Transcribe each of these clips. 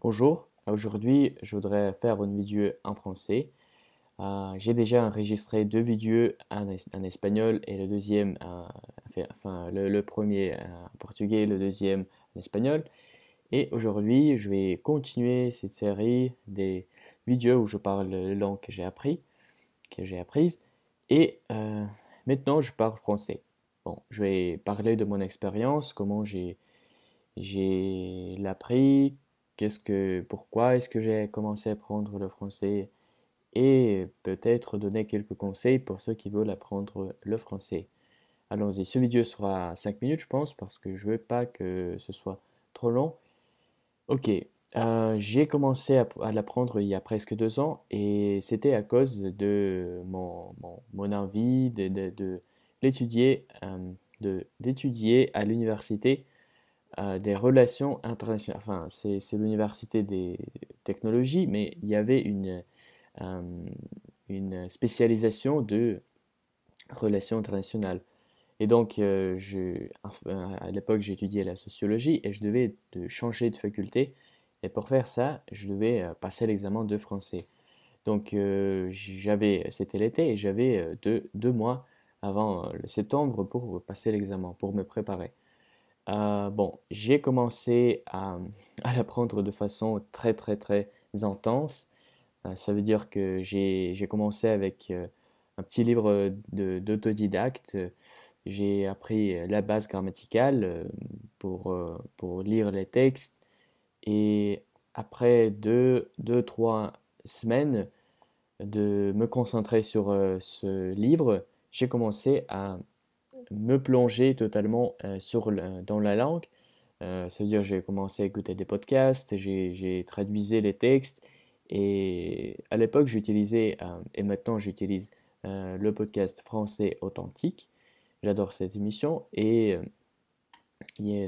Bonjour, aujourd'hui je voudrais faire une vidéo en français. Euh, j'ai déjà enregistré deux vidéos en, espagnol et le deuxième, euh, enfin le, premier en portugais, le deuxième en espagnol. Et aujourd'hui je vais continuer cette série des vidéos où je parle la langue que j'ai appris, que j'ai apprise. Et euh, maintenant je parle français. Bon, je vais parler de mon expérience, comment j'ai l'appris, qu'est-ce que, pourquoi est-ce que j'ai commencé à apprendre le français et peut-être donner quelques conseils pour ceux qui veulent apprendre le français. Allons-y, ce vidéo sera 5 minutes je pense parce que je veux pas que ce soit trop long. Ok, euh, j'ai commencé à, l'apprendre il y a presque deux ans et c'était à cause de mon, mon, envie de, de, de l'étudier euh, d'étudier à l'université euh, des relations internationales. Enfin, c'est l'université des technologies, mais il y avait une, euh, spécialisation de relations internationales. Et donc, euh, à l'époque, j'étudiais la sociologie et je devais de changer de faculté. Et pour faire ça, je devais passer l'examen de français. Donc, j'avais, c'était l'été et j'avais deux, deux mois avant le septembre pour passer l'examen, pour me préparer. Euh, bon, j'ai commencé à, l'apprendre de façon très très très intense. Euh, ça veut dire que j'ai commencé avec euh, un petit livre d'autodidacte. J'ai appris la base grammaticale pour, pour lire les textes. Et après deux, deux, trois semaines de me concentrer sur ce livre, j'ai commencé à me plonger totalement euh, dans la langue. Euh, ça veut dire j'ai commencé à écouter des podcasts, j'ai traduisé les textes et à l'époque j'utilisais euh, et maintenant j'utilise le podcast français authentique. J'adore cette émission et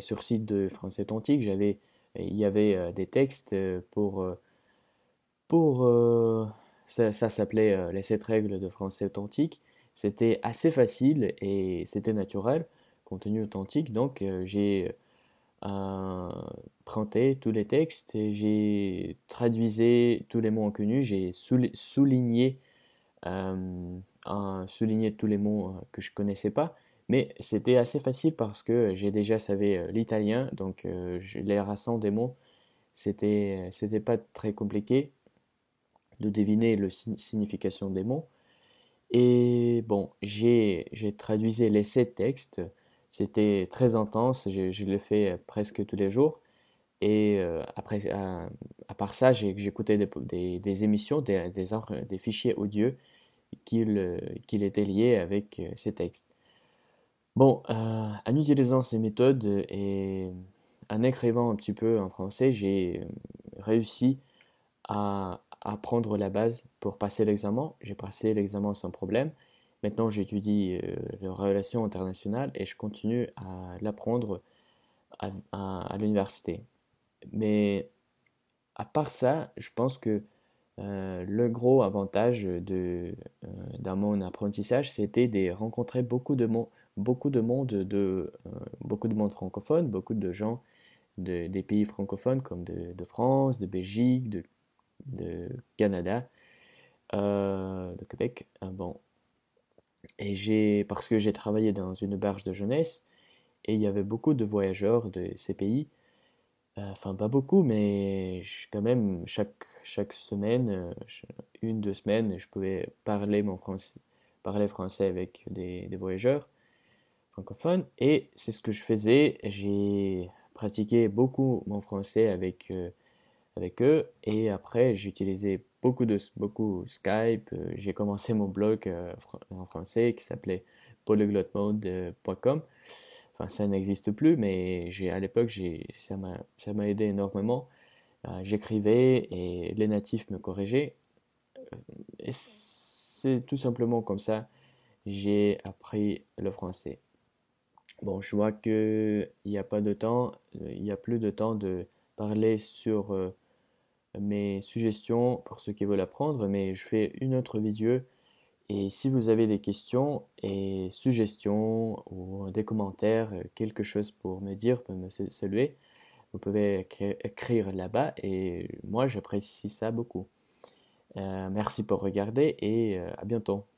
sur site de français authentique j'avais il y avait des textes pour pour ça s'appelait les sept règles de français authentique c'était assez facile et c'était naturel, contenu authentique. Donc euh, j'ai euh, printé tous les textes j'ai traduisé tous les mots inconnus, j'ai souligné, euh, souligné tous les mots que je connaissais pas. Mais c'était assez facile parce que j'ai déjà savais l'italien, donc les racines des mots, c'était c'était pas très compliqué de deviner la signification des mots. Et bon, j'ai traduisé les sept textes. C'était très intense. Je, le fais presque tous les jours. Et euh, après, à, part ça, j'écoutais des, des, émissions, des, des, des fichiers audio qui, qui étaient liés avec euh, ces textes. Bon, euh, en utilisant ces méthodes et en écrivant un petit peu en français, j'ai réussi à apprendre la base pour passer l'examen. J'ai passé l'examen sans problème. Maintenant, j'étudie euh, les relations internationales et je continue à l'apprendre à, l'université. Mais à part ça, je pense que euh, le gros avantage de, euh, dans mon apprentissage, c'était de rencontrer beaucoup de, beaucoup de monde, de, beaucoup de monde francophone, beaucoup de gens de, des pays francophones comme de France, de Belgique, de de Canada, euh, de Québec. Euh, bon. Et j'ai, parce que j'ai travaillé dans une barge de jeunesse, et il y avait beaucoup de voyageurs de ces pays. Euh, enfin, pas beaucoup, mais quand même, chaque, chaque semaine, une, deux semaines, je pouvais parler, mon français, parler français avec des, des voyageurs francophones. Et c'est ce que je faisais. J'ai pratiqué beaucoup mon français avec avec eux. Et après, j'utilisais beaucoup de beaucoup Skype. Euh, j'ai commencé mon blog euh, en français qui s'appelait polyglotmode.com. Enfin, ça n'existe plus, mais j'ai à l'époque, ça m'a aidé énormément. Euh, j'écrivais et les natifs me corrigeaient. Et c'est tout simplement comme ça j'ai appris le français. Bon, je vois qu'il n'y a pas de temps, il n'y a plus de temps de parler sur mes suggestions pour ceux qui veulent apprendre, mais je fais une autre vidéo. Et si vous avez des questions et suggestions ou des commentaires, quelque chose pour me dire, pour me saluer, vous pouvez écrire là-bas et moi j'apprécie ça beaucoup. merci pour regarder et à bientôt.